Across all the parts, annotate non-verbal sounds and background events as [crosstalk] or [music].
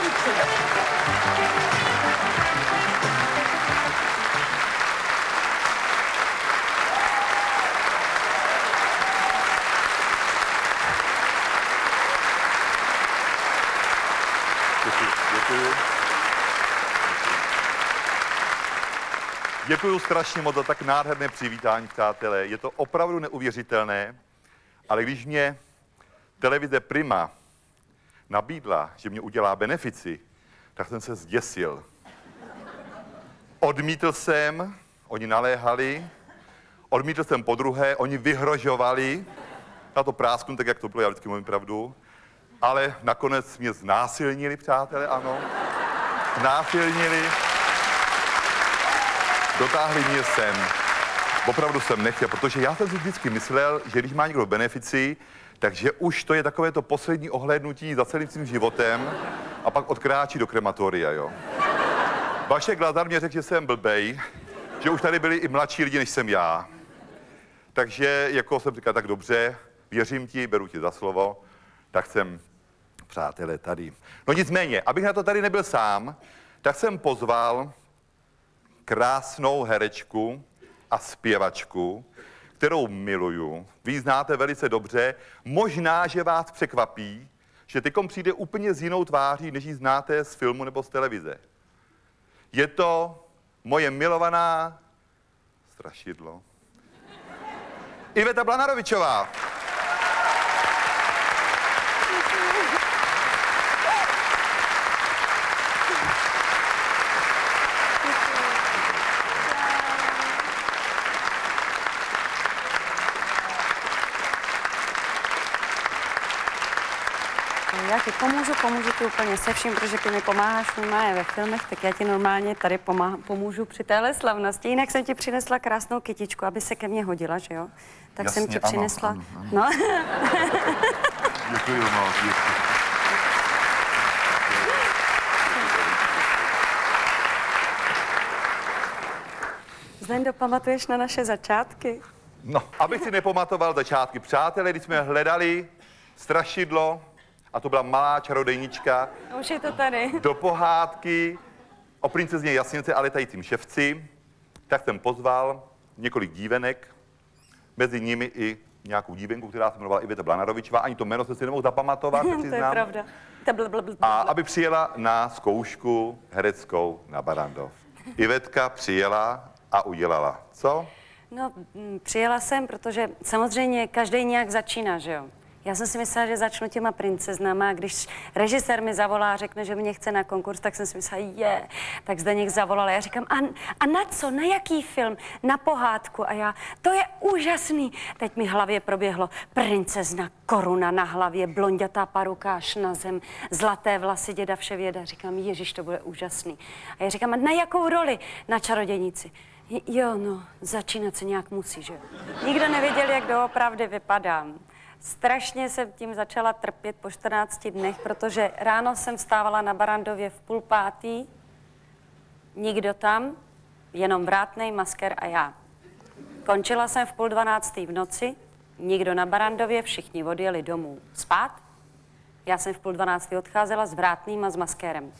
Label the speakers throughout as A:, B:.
A: konci.
B: Děkuji. Strašně moc za tak nádherné přivítání, přátelé. Je to opravdu neuvěřitelné, ale když mě televize Prima nabídla, že mě udělá benefici, tak jsem se zděsil. Odmítl jsem, oni naléhali, odmítl jsem po druhé, oni vyhrožovali, na to prásknu tak, jak to bylo, já vždycky mluvím pravdu, ale nakonec mě znásilnili, přátelé, ano. Znásilnili. Dotáhli mě sem. Opravdu jsem nechtěl, protože já jsem si vždycky myslel, že když má někdo benefici, takže už to je takové to poslední ohlédnutí za celým svým životem a pak odkráčí do krematoria, jo. Vašek Lazar mě řekl, že jsem blbej, že už tady byli i mladší lidi, než jsem já. Takže jako jsem říkal, tak dobře, věřím ti, beru ti za slovo, tak jsem, přátelé, tady. No nicméně, abych na to tady nebyl sám, tak jsem pozval krásnou herečku a zpěvačku, kterou miluju. Vy znáte velice dobře. Možná, že vás překvapí, že tykom přijde úplně s jinou tváří, než ji znáte z filmu nebo z televize. Je to moje milovaná strašidlo. Iveta Blanarovičová.
A: Já ti pomůžu, pomůžu ti úplně se vším, protože ty mi pomáháš normálně ve filmech, tak já ti normálně tady pomá- pomůžu při téhle slavnosti. Jinak jsem ti přinesla krásnou kytičku, aby se ke mně hodila, že jo? Tak jsem
B: Jasně,
A: ti
B: ano,
A: přinesla.
B: ano, ano.
A: No, [laughs]
B: Děkuji moc. Děkuji.
A: Zdendo, pamatuješ na naše začátky?
B: No, abych si nepamatoval začátky. Přátelé, když jsme hledali strašidlo, a to byla malá čarodejnička,
A: Už je to tady. [laughs]
B: do pohádky o princezně Jasnice a letajícím ševci, tak jsem pozval několik dívenek, mezi nimi i nějakou dívenku, která se jmenovala Iveta Blanarovičová, ani to jméno jsem si nemohl zapamatovat, [laughs] se
A: to je pravda.
B: A aby přijela na zkoušku hereckou na Barandov. Ivetka přijela a udělala. Co?
A: No, přijela jsem, protože samozřejmě každý nějak začíná, že jo? Já jsem si myslela, že začnu těma princeznama a když režisér mi zavolá a řekne, že mě chce na konkurs, tak jsem si myslela, je, tak zde někdo zavolal. Já říkám, a, a na co, na jaký film? Na pohádku. A já, to je úžasný. Teď mi hlavě proběhlo princezna, koruna na hlavě, blondětá paruka až na zem, zlaté vlasy děda vševěda. Říkám, ježiš, to bude úžasný. A já říkám, a na jakou roli? Na čarodějnici. Jo, no, začínat se nějak musí, že jo. Nikdo nevěděl, jak doopravdy vypadám. Strašně jsem tím začala trpět po 14 dnech, protože ráno jsem vstávala na Barandově v půl pátý, nikdo tam, jenom vrátnej, masker a já. Končila jsem v půl dvanáctý v noci, nikdo na Barandově, všichni odjeli domů spát. Já jsem v půl dvanáctý odcházela s vrátným a s maskérem.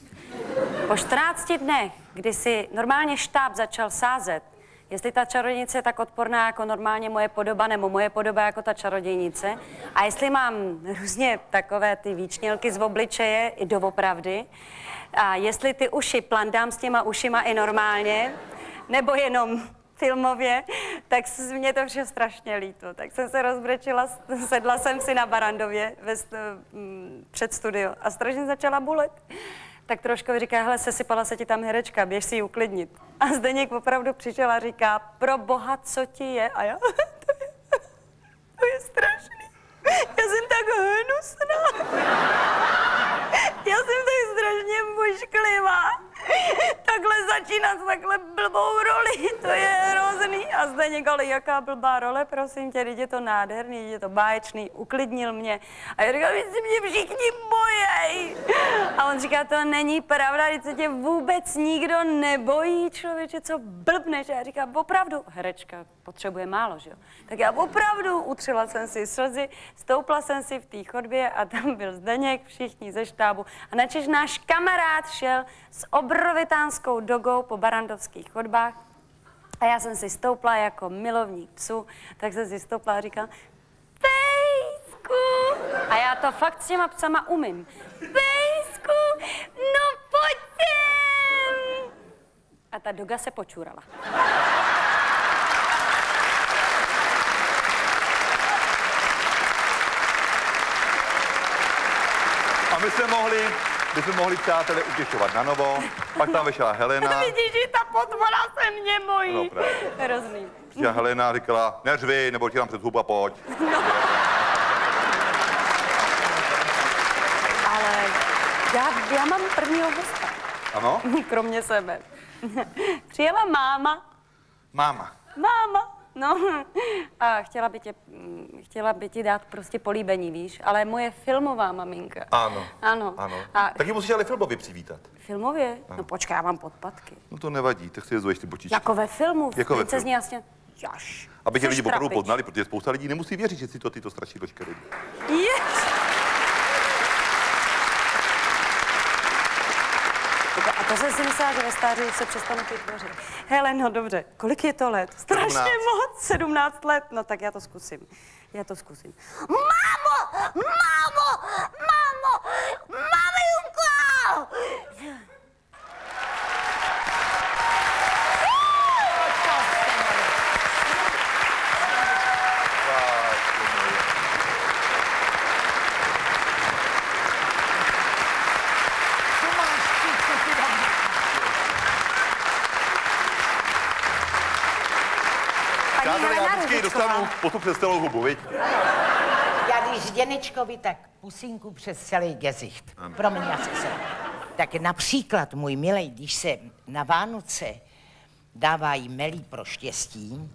A: Po 14 dnech, kdy si normálně štáb začal sázet, jestli ta čarodějnice je tak odporná jako normálně moje podoba, nebo moje podoba jako ta čarodějnice, a jestli mám různě takové ty výčnělky z obličeje i doopravdy, a jestli ty uši plandám s těma ušima i normálně, nebo jenom filmově, tak mě to vše strašně líto. Tak jsem se rozbrečila, sedla jsem si na Barandově ve, před studio a strašně začala bolet. Tak trošku říká, hele, sesypala se ti tam herečka, běž si ji uklidnit. A Zdeněk opravdu přišel a říká, pro boha, co ti je? A já, [laughs] to je, to je strašný. Já jsem tak hnusná. Já jsem tak strašně mušklivá. [laughs] Takhle začínat takhle blbou roli, to je hrozný. A Zdeněk, ale jaká blbá role, prosím tě, teď je to nádherný, je to báječný, uklidnil mě. A já říkám, že si mě všichni bojej. A on říká, to není pravda, teď se tě vůbec nikdo nebojí, člověče, co blbneš. A já říkám, opravdu, herečka potřebuje málo, že jo? Tak já opravdu utřela jsem si slzy, stoupla jsem si v té chodbě a tam byl Zdeněk, všichni ze štábu. A načež náš kamarád šel s obrovitánskou dogou po barandovských chodbách, a já jsem si stoupla jako milovník psu, tak jsem si stoupla a říkala, Pejsku! A já to fakt s těma psama umím. Pejsku, no pojď sem! A ta doga se počurala.
B: A my jsme mohli, my jsme mohli přátelé utěšovat na novo, pak tam vešla Helena. [laughs]
A: Vidíš, že ta potvora se mě bojí.
B: No, právě.
A: Hrozný.
B: A Helena říkala, neřvi, nebo ti tam před huba, pojď. [laughs]
A: Ale já, já mám prvního hosta,
B: Ano? [laughs]
A: kromě sebe. Přijela máma,
B: Máma.
A: máma, no, a chtěla by, tě, mm, chtěla by ti dát prostě políbení, víš, ale moje filmová maminka.
B: Ano.
A: Ano.
B: Ano.
A: A
B: Taky musíš ale filmově přivítat.
A: filmově? No počkej, já mám podpatky.
B: No to nevadí, tak si jezuješ ty bočičky.
A: Jako ve filmu, v
B: Jako ve
A: princezně
B: filmu.
A: jasně. Jaž.
B: Aby tě lidi opravdu poznali, protože spousta lidí nemusí věřit, že si to tyto strašidelčka rodí.
A: Jež. A to jsem si myslela, že ve stáří se přestanu pít tvořit. Hele, no dobře, kolik je to let? Strašně
B: 17.
A: moc, 17 let. No tak já to zkusím. Já to zkusím. Mámo! Mámo! Mámo! Maminko!
B: Přátelé, já vždycky dostanu postup přes celou hubu, viď?
C: Já když Děnečkovi, tak pusinku přes celý gezicht. Promiň, já se sem. Tak například můj milej, když se na Vánoce dávají melí pro štěstí,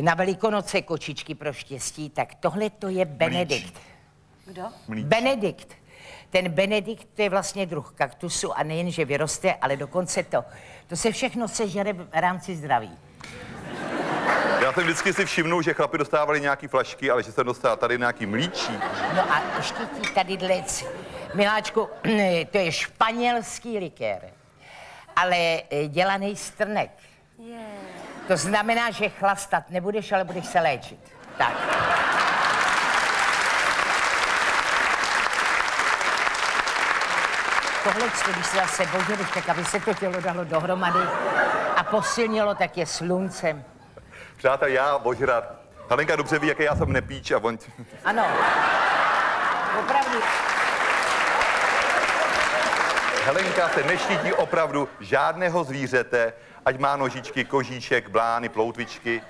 C: na Velikonoce kočičky pro štěstí, tak tohle to je Benedikt.
A: Kdo?
B: Mlíč.
C: Benedikt. Ten Benedikt to je vlastně druh kaktusu a nejen, že vyroste, ale dokonce to, to se všechno sežere v rámci zdraví.
B: Já jsem vždycky si všimnul, že chlapi dostávali nějaký flašky, ale že jsem dostal tady nějaký mlíčí.
C: No a ještě ti tady dlec. Miláčku, [clears throat] to je španělský likér, ale eh, dělaný z trnek. To znamená, že chlastat nebudeš, ale budeš se léčit. Tak. Tohle, když se zase boželiš, tak aby se to tělo dalo dohromady a posilnilo, tak je sluncem.
B: Přátel, já ožrat. Halenka dobře ví, jaký já jsem nepíč a on...
C: Ano. Opravdu.
B: Helenka se neštítí opravdu žádného zvířete, ať má nožičky, kožíšek, blány, ploutvičky,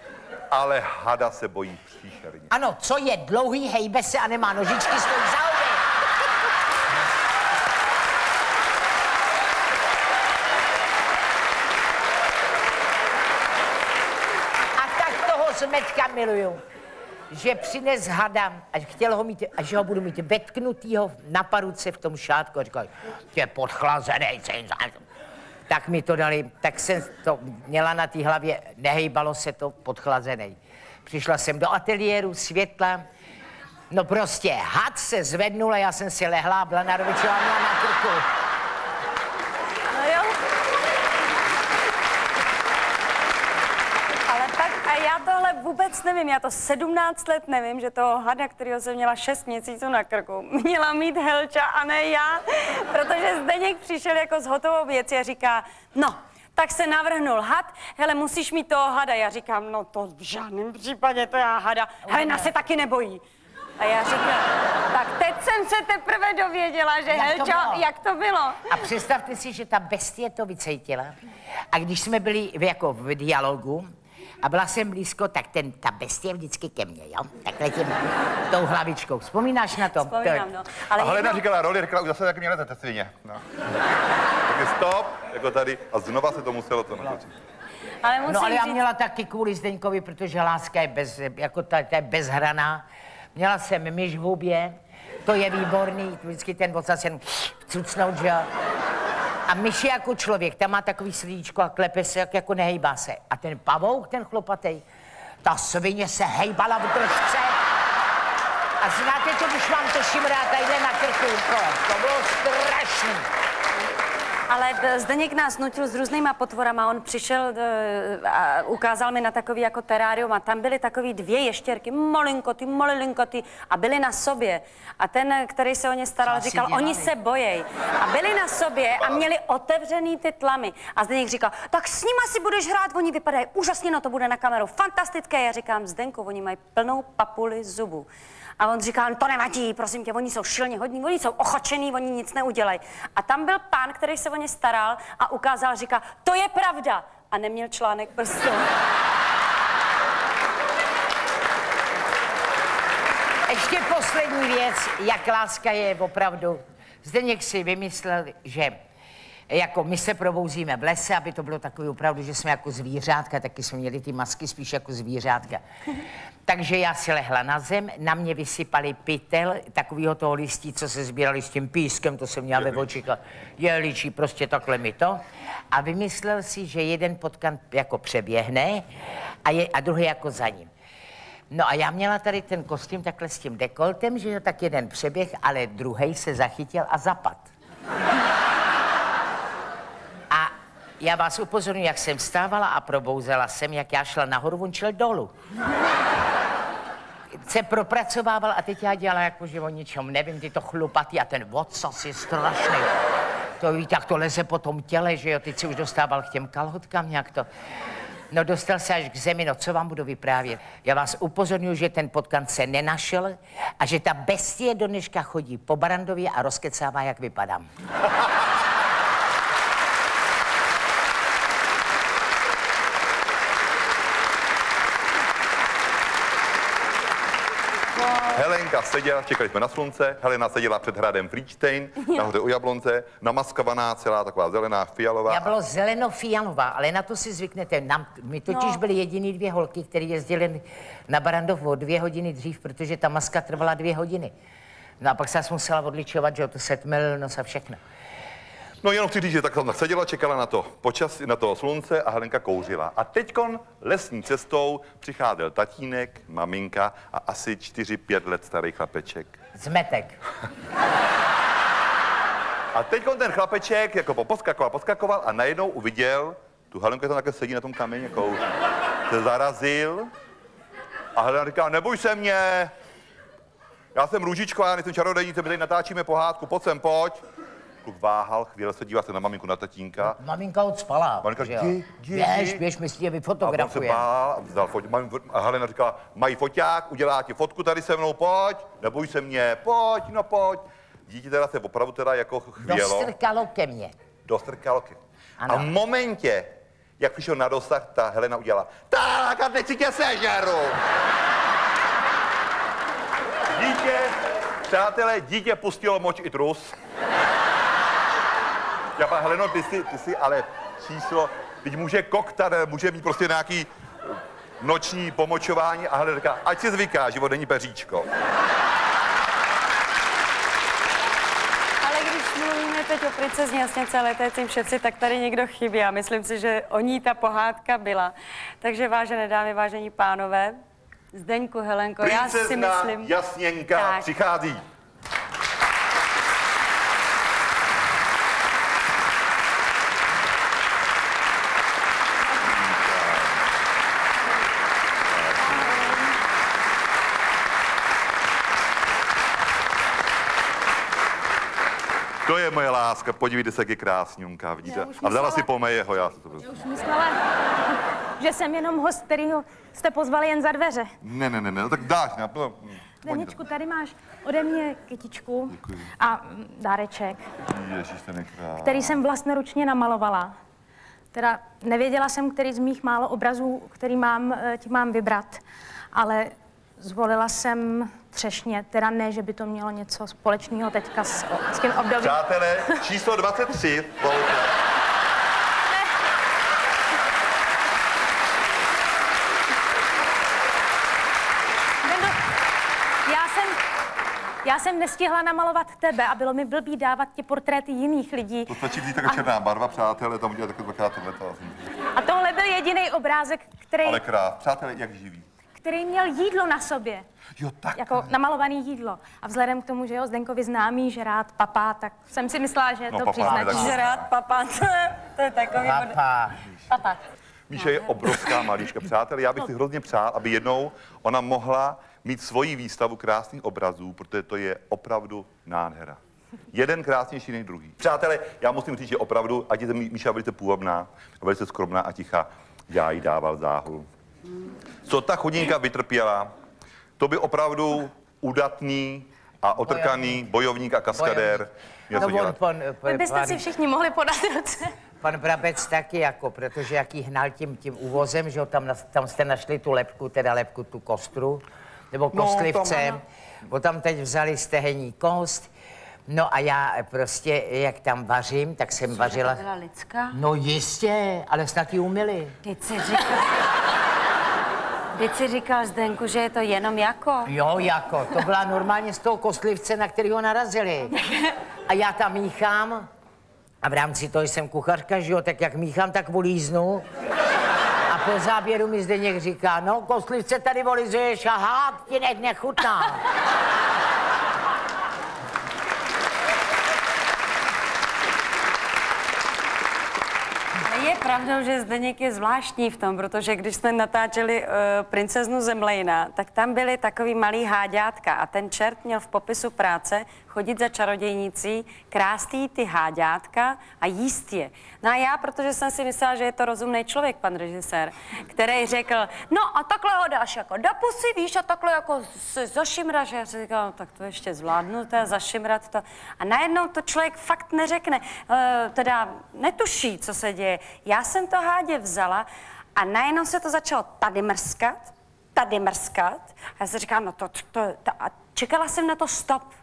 B: ale hada se bojí příšerně.
C: Ano, co je dlouhý, hejbe se a nemá nožičky, stojí za obě. A toho zmetka miluju, že přines hada a chtěl ho mít, a že ho budu mít vetknutýho na paruce v tom šátku. A říkal, je podchlazený, tak mi to dali, tak jsem to měla na té hlavě, nehejbalo se to podchlazený. Přišla jsem do ateliéru světla, no prostě had se zvednul a já jsem si lehla, byla Narovičová měla na krku.
A: No jo. Ale tak a já tohle vůbec nevím, já to 17 let nevím, že toho hada, kterého jsem měla 6 měsíců na krku, [laughs] měla mít Helča a ne já, protože Zdeněk přišel jako s hotovou věcí a říká, no, tak se navrhnul had, hele, musíš mít toho hada. Já říkám, no to v žádném případě to já hada. Helena se taky nebojí. A já říkám, tak teď jsem se teprve dověděla, že
C: Jak to
A: Helčo,
C: bylo?
A: jak to bylo?
C: A představte si, že ta bestie to vycejtila. A když jsme byli v, jako v dialogu a byla jsem blízko, tak ten, ta bestie vždycky ke mně, jo? Takhle tím, tou hlavičkou. Vzpomínáš na to?
A: Vzpomínám,
C: To-
A: no.
B: Ale a Helena
A: jednou-
B: říkala roli, řekla, už zase taky měla té svině. No. Takže stop, jako tady, a znova se to muselo to natočit.
A: Ale musím
C: No ale já
A: říct,
C: měla taky kvůli Zdeňkovi, protože láska je, bez, jako ta, ta je bezhraná. Měla jsem myš v hubě, to je výborný, vždycky ten ocas jen cucnout, že jo. A myš je jako člověk, tam má takový srdíčko a klepe se, jak jako nehejbá se. A ten pavouk, ten chlopatej, ta svině se hejbala v držce. A znáte to, když vám to šimrá tadyhle na krku, to, to bylo strašný.
A: Ale d- Zdeněk nás nutil s různýma potvorama. On přišel d- a ukázal mi na takový jako terárium a tam byly takový dvě ještěrky, malinkoty, malilinkoty a byly na sobě. A ten, který se o ně staral, říkal,
C: dělali?
A: oni se bojejí. A byli na sobě a měli otevřený ty tlamy. A Zdeněk říkal, tak s nima si budeš hrát, oni vypadají úžasně, no to bude na kameru, fantastické. Já říkám, Zdenku, oni mají plnou papuli zubů. A on říká, "No to nevadí, prosím tě, oni jsou šilně hodní, oni jsou ochočený, oni nic neudělají. A tam byl pán, který se o ně staral a ukázal, říká, to je pravda. A neměl článek prstu.
C: Ještě poslední věc, jak láska je opravdu. Zdeněk si vymyslel, že jako my se probouzíme v lese, aby to bylo takový opravdu, že jsme jako zvířátka, taky jsme měli ty masky spíš jako zvířátka. [laughs] Takže já si lehla na zem, na mě vysypali pytel, takovýho toho listí, co se sbírali s tím pískem, to jsem měla ve očích a jeličí, prostě takhle mi to. A vymyslel si, že jeden potkan jako přeběhne a, je, a druhý jako za ním. No a já měla tady ten kostým takhle s tím dekoltem, že jo, tak jeden přeběh, ale druhý se zachytil a zapad. [laughs] Já vás upozorňuji, jak jsem vstávala a probouzela jsem, jak já šla nahoru, on šel dolů. Se propracovával a teď já dělala jako, že o ničem nevím, ty to chlupatý a ten odsas je strašný. To víte, jak to leze po tom těle, že jo, teď si už dostával k těm kalhotkám nějak to. No dostal se až k zemi, no co vám budu vyprávět? Já vás upozorňuji, že ten potkan se nenašel a že ta bestie do dneška chodí po Barandově a rozkecává, jak vypadám.
B: Helenka seděla, čekali jsme na slunce, Helena seděla před hradem Friedstein, nahoře u Jablonce, namaskovaná, celá taková zelená, fialová.
C: Já bylo zeleno-fialová, ale na to si zvyknete. Nám, my totiž
A: No.
C: byli jediný dvě holky, které jezdily na Barandov o dvě hodiny dřív, protože ta maska trvala dvě hodiny. No a pak se musela odličovat, že jo, to se tmel nos a všechno.
B: No jenom chci říct, že tak tam seděla, čekala na to počasí, na to slunce a Helenka kouřila. A teďkon lesní cestou přicházel tatínek, maminka a asi 4-5 let starý chlapeček.
C: Zmetek.
B: A teďkon ten chlapeček jako poskakoval, poskakoval a najednou uviděl, tu Helenku tam takhle sedí na tom kameni, jako se zarazil a Helena říká, neboj se mě, já jsem Růžičko, já nejsem čarodějnice, my tady natáčíme pohádku, pojď sem, pojď. Kluk váhal, chvíli se dívá se na maminku, na tatínka.
C: Maminka odspala.
B: Maminka
C: jo.
B: jdi, jdi,
C: Běž, běž, my si tě
B: A on se
C: vyfotografujeme.
B: bál a vzal fot, a Helena říkala, mají foťák, udělá ti fotku tady se mnou, pojď, neboj se mě, pojď, no pojď. Dítě teda se opravdu teda jako chvělo,
C: Dostrkalo ke mně.
B: dostrkalo. ke-
C: Ano.
B: A v momentě, jak přišel na dosah, ta Helena udělala, tak a teď si tě sežeru. Dítě, přátelé, dítě pustilo moč i trus. Já pana Heleno, ty jsi, ty jsi ale číslo, teď může koktat, může mít prostě nějaký noční pomočování a Helena říká, ať si zvyká, život není peříčko.
A: Ale když mluvíme teď o princezně Jasněce a letécím všetci, tak tady někdo chybí a myslím si, že o ní ta pohádka byla. Takže vážené dámy, vážení pánové, Zdeňku, Helenko, já si
B: Princezna
A: myslím...
B: Jasněnka
A: Tak.
B: přichází. Je moje láska, podívejte se, jak je krásňunka, vidíte?
D: Já
B: A vzala si po jeho, já si to vezmu.
D: Už myslela, [laughs] že jsem jenom host, kterýho jste pozvali jen za dveře.
B: Ne, ne, ne, ne, no tak dáš, ne, no,
D: Daničku, tady máš ode mě kytičku
B: Děkuji.
D: a mm, dáreček,
B: Ježíš, ten je krás.
D: který jsem vlastnoručně namalovala. Teda nevěděla jsem, který z mých málo obrazů, který mám, eh, ti mám vybrat, ale zvolila jsem třešně, teda ne, že by to mělo něco společného teďka s, s tím obdobím.
B: Přátelé, číslo 23, volte.
D: Já jsem, já jsem nestihla namalovat tebe a bylo mi blbý dávat ti portréty jiných lidí.
B: To stačí vzít taková černá barva, přátelé, tam udělat takové dvakrát tohle.
D: A tohle byl jediný obrázek, který,
B: Ale krás, přátelé, jak živí.
D: Který měl jídlo na sobě.
B: Jo, tak.
D: Jako namalovaný jídlo. A vzhledem k tomu, že jo, Zdenkovi známý, že rád papá, tak jsem si myslela, že
B: No,
D: to
B: papá,
D: přiznačí.
A: Že rád papa, [laughs] to je, to je takový...
C: Papa.
D: Papa.
B: Míša je obrovská malíčka. Přátelé, já bych si hrozně přál, aby jednou ona mohla mít svoji výstavu krásných obrazů, protože to je opravdu nádhera. Jeden krásnější než druhý. Přátelé, já musím říct, že opravdu, ať je Míša velice půvabná, velice skromná a tichá, já jí dával záhul. Co ta chudinka vytrpěla, to by opravdu udatný a otrkaný bojovník a kaskadér měl
C: No
B: co
C: on,
B: dělat.
C: pan,
D: Vy byste
C: pan,
D: si všichni mohli podat ruce.
C: pan Brabec taky jako, protože jak jí hnal tím, tím uvozem, že jo, tam, tam jste našli tu lepku, teda lepku, tu kostru, nebo
B: No,
C: kostlivce,
B: tam
C: no, tam teď vzali stehenní kost, no a já prostě, jak tam vařím, tak jsem vařila...
A: byla lidská?
C: No jistě, ale snad ji umili.
A: Teď si říkal... Teď si říkal Zdenku, že je to jenom jako.
C: Jo, jako, to byla normálně z toho kostlivce, na který ho narazili. A já tam míchám a v rámci toho jsem kuchařka, že jo, tak jak míchám, tak volíznu. A po záběru mi Zdeněk říká, no, kostlivce tady volizuješ a hád ti ne, nechutná.
A: Je pravdou, že Zdeněk je zvláštní v tom, protože když jsme natáčeli uh, princeznu Zemlejna, tak tam byly takový malý háďátka a ten čert měl v popisu práce chodit za čarodějnicí, krást ty háďátka a jíst je. No a já, protože jsem si myslela, že je to rozumný člověk, pan režisér, který řekl, no a takhle ho dáš jako do pusy, víš, a takhle jako se zašimraš. Já říkám, no, tak to ještě zvládnu, to zašimrat to. A najednou to člověk fakt neřekne, uh, teda netuší, co se děje. Já jsem to hádě vzala a najednou se to začalo tady mrskat, tady mrskat. A já si říkám, no to, to, to a čekala jsem na to stop.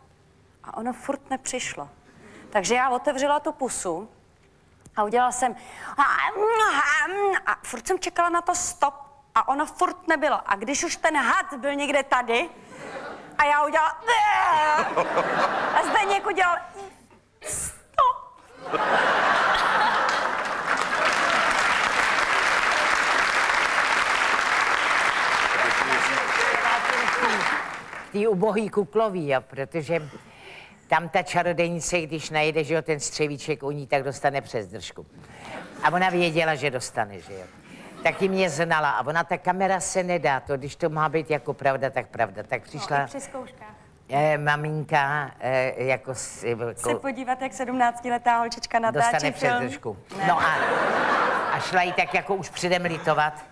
A: A ono furt nepřišlo. Takže já otevřela tu pusu a udělala jsem a furt jsem čekala na to stop a ono furt nebylo. A když už ten had byl někde tady a já udělala a Zdeněk udělal stop.
C: Tý ubohý kuklový, jo, protože tam ta čarodejnice, když najde, že jo, ten střevíček u ní, tak dostane přes držku. A ona věděla, že dostane, že jo. Taky mě znala a ona, ta kamera se nedá, to, když to má být jako pravda, tak pravda. Tak přišla
D: Při zkouškách.
C: eh, maminka, eh, jako, s-
A: Se
C: jako
A: podívat, jak 17-letá holčička natáčí
C: dostane přes
A: film.
C: držku. No a, a šla jí tak jako už předem litovat.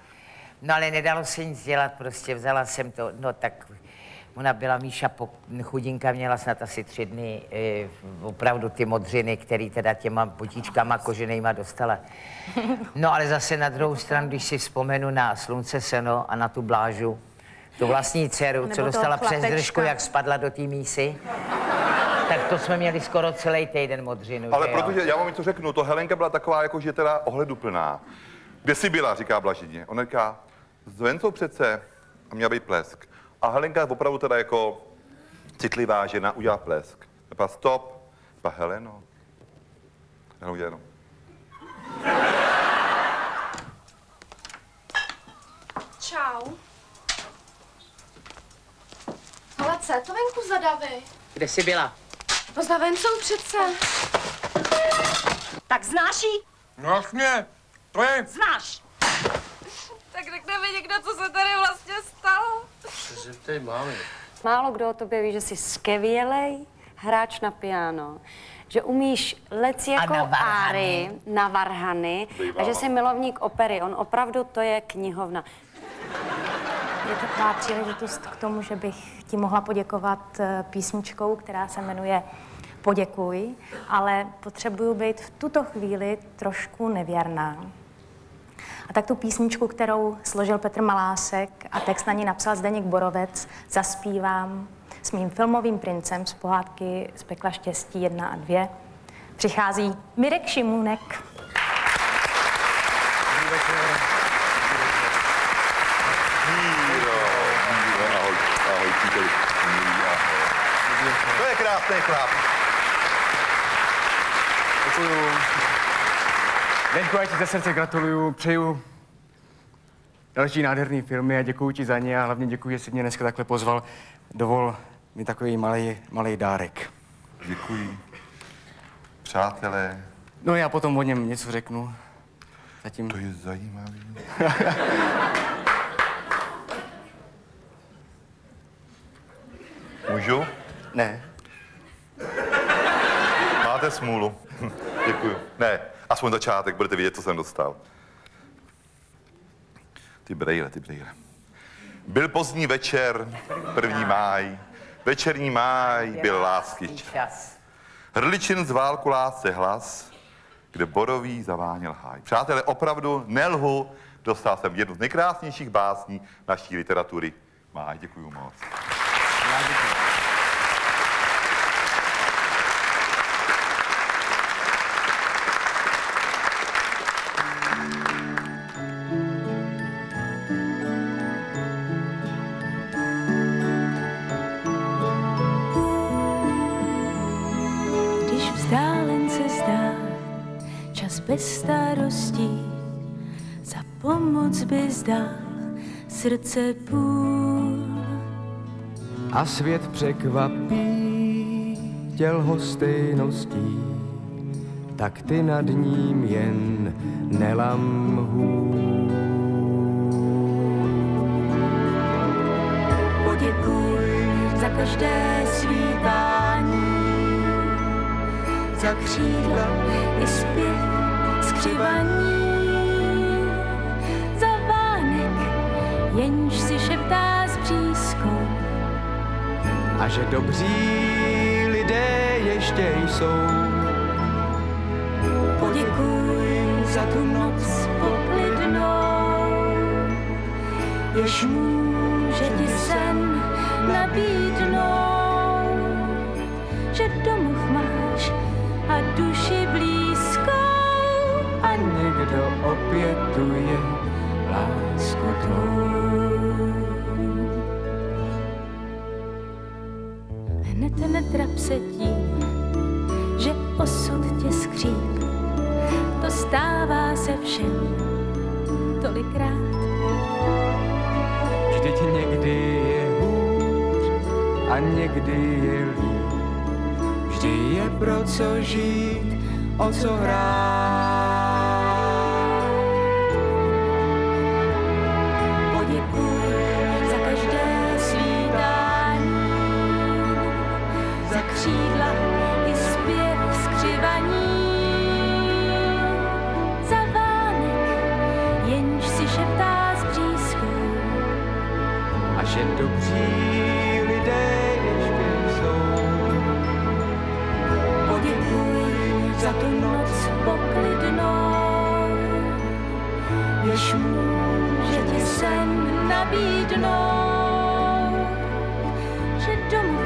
C: No ale nedalo se nic dělat, prostě vzala jsem to, no tak ona byla Míša, po, chudinka měla snad asi tři dny, e, opravdu ty modřiny, který teda těma potíčkama koženýma dostala. No ale zase na druhou stranu, když si vzpomenu na slunce seno a na tu blážu, tu vlastní dceru, co dostala přes
D: chlapečka.
C: držku, jak spadla do té mísy, tak to jsme měli skoro celý týden modřinu,
B: Ale
C: že jo?
B: protože, já vám něco řeknu, to Helenka byla taková, jako že teda ohleduplná. Kde jsi byla, říká Blažině. Ona říká, s Vencou přece a měla být plesk. A Helenka je opravdu teda jako citlivá žena, udělá plesk. Pak stop, pak Heleno. Heleno udělá jenom.
E: Čau. Ale co je to venku za davy?
C: Kde jsi byla?
E: No za Vencou přece. Tak znáš jí?
F: No jasně, to je...
E: Znáš. Tak řekne mi někdo, co se tady vlastně stalo.
F: Se zeptej mámy.
A: Málo kdo o tobě ví, že jsi skvělej hráč na piano, že umíš lec jako
C: na varhany.
A: áry na varhany a že jsi milovník opery. On opravdu to je knihovna.
D: Je to taková příležitost k tomu, že bych ti mohla poděkovat eh, písničkou, která se jmenuje Poděkuj, ale potřebuju být v tuto chvíli trošku nevěrná. A tak tu písničku, kterou složil Petr Malásek a text na ní napsal Zdeněk Borovec, zaspívám s mým filmovým princem z pohádky z pekla štěstí 1 a 2. Přichází Mirek
B: ahoj. To je krásný chlap.
G: Děkuju. Deňku, já ti ze srdce gratuluju, přeju další nádherný filmy a děkuji ti za ně a hlavně děkuji, že jsi mě dneska takhle pozval. Dovol mi takový malý, malý dárek.
B: Děkuji. Přátelé,
G: No já potom o něm něco řeknu. Zatím.
B: to je zajímavý. [laughs] Můžu?
G: Ne.
B: Máte smůlu. [laughs] Děkuju. Ne, aspoň začátek, budete vidět, co jsem dostal. Ty brejle, ty brejle. Byl pozdní večer, první máj. Večerní máj byl lásky čas. Hrdličin z válku lásce hlas, kde borový zaváněl háj. Přátelé, opravdu nelhu, dostal jsem jednu z nejkrásnějších básní naší literatury. Máj, děkuju moc.
H: Zdál srdce půl.
G: A svět překvapí těl hostejností, tak ty nad ním jen nelam.
H: Poděkuj za každé svítání, za křídla i zpěv skřivaní, jenž si šeptá s přískou.
G: A že dobří lidé ještě jsou,
H: Poděkuj za tu noc poklidnou, jež může ti sen nabídnout, že domov máš a duši blízkou a
G: někdo opětuje lásku tvou.
H: Hned netrap se tím, že osud tě skříp. To stává se všem tolikrát.
G: Vždyť někdy je hůř a někdy je líp. Vždy je pro co žít, o co hrát.
H: Sen nabídnout, že domov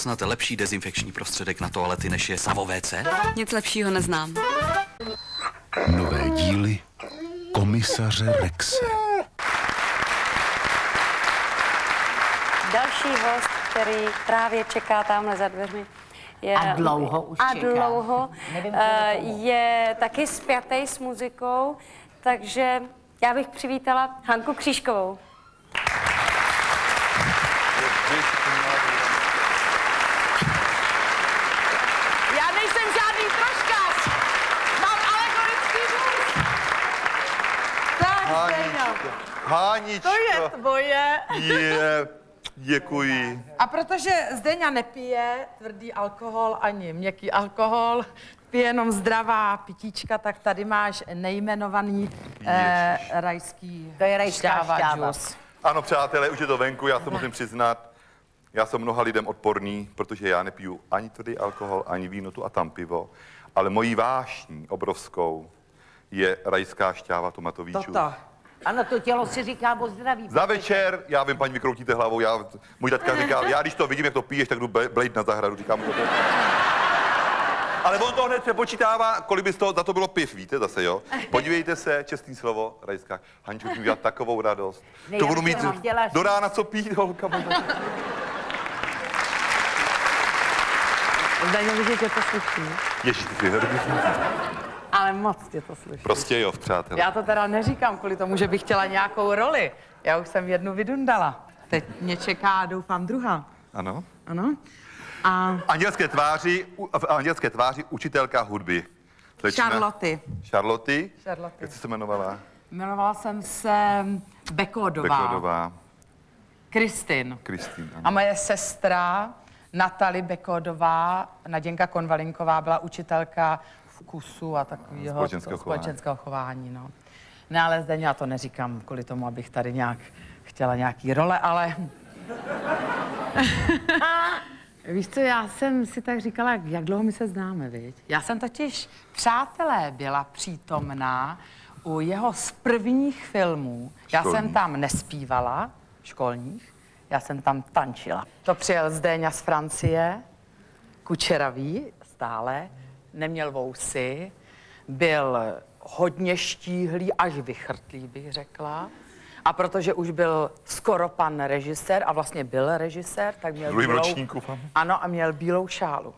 I: snad lepší dezinfekční prostředek na toalety, než je Savo WC?
E: Nic lepšího neznám.
J: Nové díly komisaře Rexe.
A: Další host, který právě čeká tamhle za dveřmi, je,
C: A dlouho už
A: a
C: čeká.
A: dlouho
C: Nevím,
A: eh,
C: tomu.
A: je taky spjatý s muzikou, takže já bych přivítala Hanku Křížkovou.
B: Háničko.
K: to je tvoje.
B: Je, děkuji.
K: A protože Zdeňa nepije tvrdý alkohol ani měkký alkohol, pije jenom zdravá pitíčka, tak tady máš nejmenovaný eh, rajský
C: To je rajská šťáva.
K: džus.
B: Ano, přátelé, už je to venku, já se musím přiznat. Já jsem mnoha lidem odporný, protože já nepiju ani tvrdý alkohol, ani víno tu a tam pivo. Ale mojí vášní obrovskou je rajská šťáva tomatový.
K: Toto.
C: Ano, to tělo si říká o zdraví.
B: Za večer, já vím, paní, vykroutíte hlavou, já, můj tatka říkal, já když to vidím, jak to piješ, tak jdu blejt na zahradu, říkám mu to. Ale on to hned přepočítává, kolik by z toho, za to bylo piv, víte zase, jo? Podívejte se, čestný slovo, rajská, Hanču, mi udělat takovou radost.
C: Ne,
B: to budu mít do rána co pít, holka.
K: Zdeňo, že tě to sluší.
B: Ježiš, ty hrdý.
K: Ale moc tě to sluší.
B: Prostě jo, přátelé.
K: Já to teda neříkám kvůli tomu, že bych chtěla nějakou roli. Já už jsem jednu vydundala. Teď mě čeká, doufám, druhá.
B: Ano.
K: Ano? A
B: Andělské tváři, v andělské tváři učitelka hudby. Slečna-
K: Charloty.
B: Charloty?
K: Charloty.
B: Jak jsi se jmenovala?
K: Jmenovala jsem se Bekodová.
B: Bekodová.
K: Kristin.
B: Kristýn.
K: A moje sestra Natali Bekodová, Naděnka Konvalinková, byla učitelka vkusu a takového
B: Společenského chování.
K: společenského chování. No. Ne, ale zde já to neříkám kvůli tomu, abych tady nějak chtěla nějaký role, ale... [laughs] Víš co, já jsem si tak říkala, jak- dlouho my se známe, viď? Já jsem totiž, přátelé, byla přítomná u jeho z prvních filmů. Já jsem tam nespívala, školních, já jsem tam tančila. To přijel Zdeňa z Francie, kučeravý stále, neměl vousy, byl hodně štíhlý, až vychrtlý, bych řekla. A protože už byl skoro pan režisér a vlastně byl režisér, tak měl
B: Druhým
K: bílou,
B: ročníku, fam.
K: ano, a měl bílou šálu.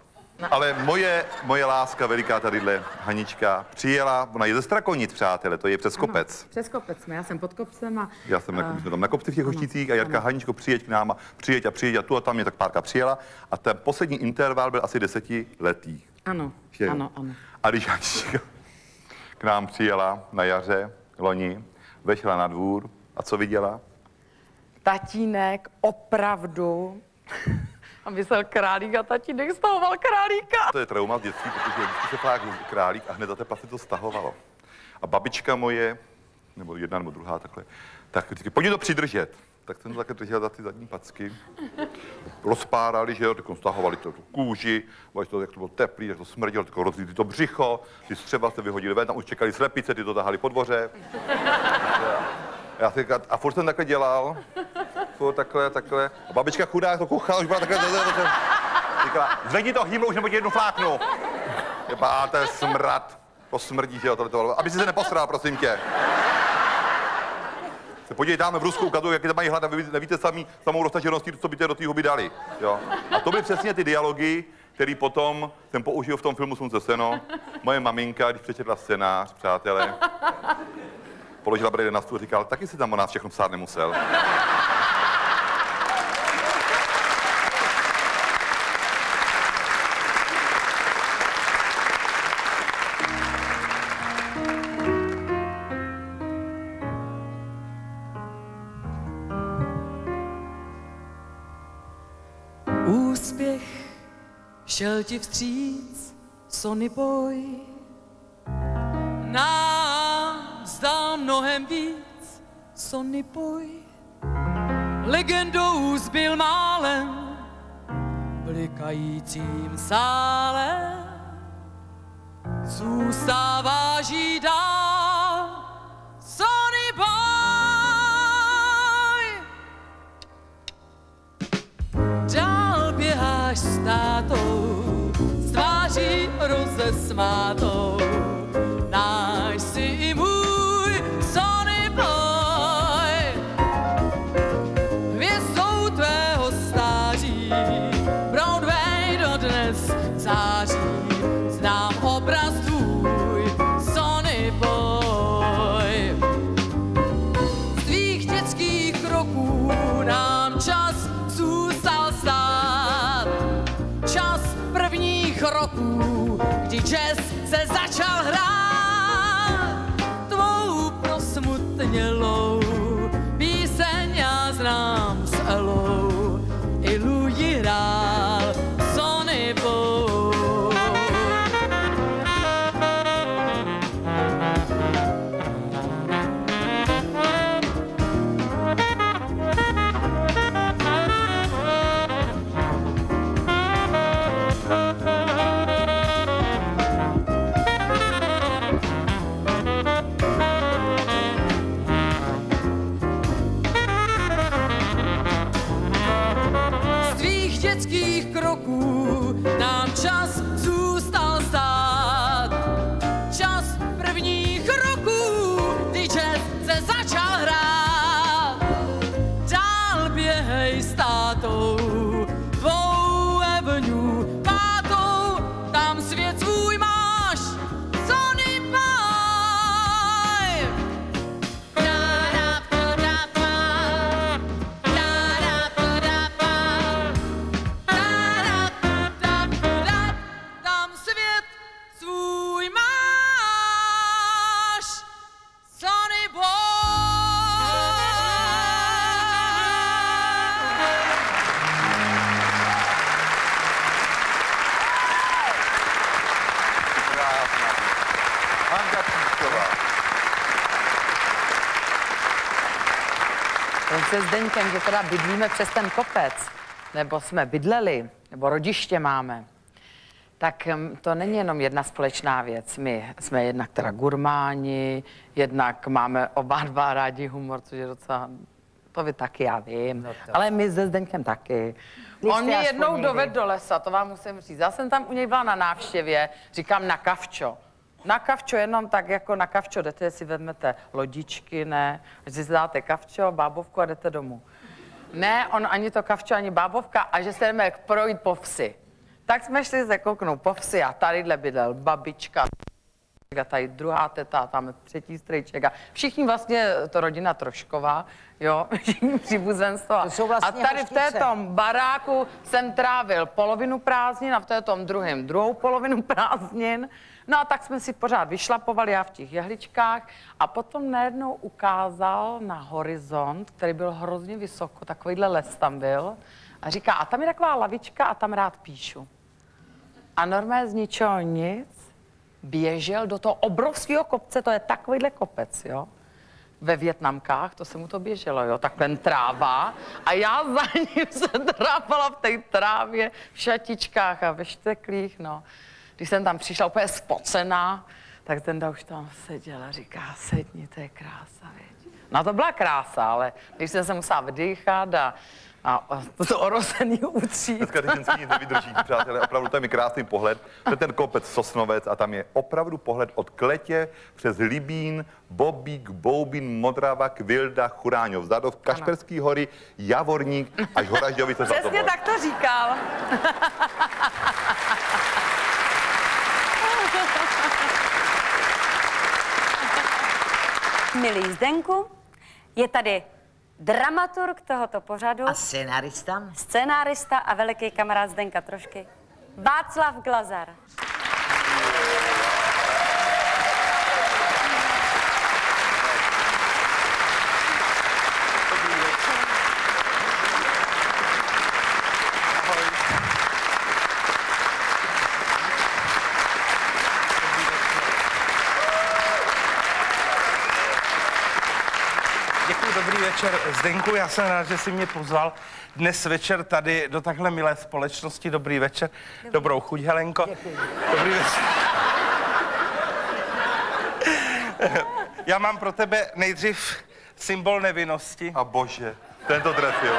B: Ale moje, moje láska veliká tadyhle, Hanička, přijela, ona je ze Strakonic, přátelé, to je přes kopec.
K: Přes kopec jsme, já jsem pod kopcem a...
B: Já jsem na, my jsme tam na kopci v těch hoštících a Jarka Haničko, přijeď k nám a přijeď a přijeď a tu a tam mě tak párka přijela a ten poslední interval byl asi desetiletý.
K: Ano,
B: Že
K: ano, ano.
B: A když Hanička k nám přijela na jaře, loni, vešla na dvůr a co viděla?
K: Tatínek opravdu... [laughs] A vysel králík a tatínek stahoval králíka.
B: To je trauma z dětství, protože vždycky se fakt králík a hned za tepla se to stahovalo. A babička moje, nebo jedna nebo druhá takhle, tak vždycky, pojď to přidržet. Tak jsem to také držel za ty zadní packy. Rozpárali, že jo, tak stahovali to tu kůži, to, jak to bylo teplý, jak to smrdilo, tak rozlítli to břicho, ty střeva se vyhodili ven, tam už čekali slepice, ty to tahali po dvoře. Já si a furt jsem takhle dělal, furt takhle, takhle. A babička chudá to kuchala, už byla takhle, takhle, takhle. Říkala, zvedni to hýblo, už nebo ti jednu fláknu. Je to je smrad. To smrdí, že jo, tohle to. Aby si se neposral, prosím tě. Podívej, dáme v Rusku, ukazují, jaký tam mají hlad a vy nevíte sami, samou roztažeností, co by ty do té huby dali. Jo. A to byly přesně ty dialogy, který potom jsem použil v tom filmu Slunce seno. Moje maminka, když přečetla scénář, přátelé, položila brejle na stůl a říkala, taky si tam o nás všechno psát nemusel.
L: Šel ti vstříc, Sonny Boy. Nám zdá mnohem víc, Sonny Boy. Legendou zbyl málem, blikajícím sále. Zůstává žít dál, tátou, s tváří rozesmátou. Prvních
K: bydlíme přes ten kopec, nebo jsme bydleli, nebo rodiště máme, tak hm, to není jenom jedna společná věc. My jsme jednak teda gurmáni, jednak máme oba dva rádi humor, což je docela, to vy taky, já vím, no ale my se Zdeňkem taky.
C: Vy
K: On mě jednou dovedl do lesa, to vám musím říct. Já jsem tam u něj byla na návštěvě, říkám na kavčo. Na kavčo jenom tak jako na kavčo jdete, si vezmete lodičky, ne, že si dáte kavčo, bábovku a jdete domů. Ne, on ani to kavčo, ani bábovka a že se jdeme projít po vsi. Tak jsme šli se kouknout po vsi a tadyhle bydlel babička, a tady druhá teta, tam třetí strejček a všichni vlastně, to rodina Trošková, jo, [laughs] všichni příbuzenstvo.
C: Vlastně
K: a tady v této baráku jsem trávil polovinu prázdnin a v této druhém druhou polovinu prázdnin. No a tak jsme si pořád vyšlapovali, já v těch jehličkách a potom najednou ukázal na horizont, který byl hrozně vysoko, takovýhle les tam byl a říká, a tam je taková lavička a tam rád píšu. A normálně z ničeho nic běžel do toho obrovského kopce, to je takovýhle kopec, jo. Ve Větnamkách, to se mu to běželo, jo, tak ten tráva. A já za ním [laughs] se trápala v té trávě, v šatičkách a ve šteklích, no. Když jsem tam přišla úplně spocená, tak ten už tam seděl a říká, sedni, to je krása, věď. No to byla krása, ale když jsem se musela vdýchat a, a, a to orozený utřít.
B: Dneska ty ženský nic nevydrží, přátelé, opravdu tam je krásný pohled. To je ten kopec Sosnovec a tam je opravdu pohled od Kletě přes Libín, Bobík, Boubín, Modrava, Kvilda, Churáňov, Zadov, Kašperský hory, Javorník až Horažďovice
K: Přesně tak to říkal. [laughs]
A: Milý Zdenku, je tady dramaturg tohoto pořadu,
C: A scenarista?
A: scénárista a veliký kamarád Zdenka trošky, Václav Glazar.
M: Děkuji, dobrý večer. Zdenku, já jsem rád, že jsi mě pozval dnes večer tady do takhle milé společnosti. Dobrý večer. Dobrou chuť, Helenko. Dobrý večer. Já mám pro tebe nejdřív symbol nevinnosti.
B: A bože, tento trefil.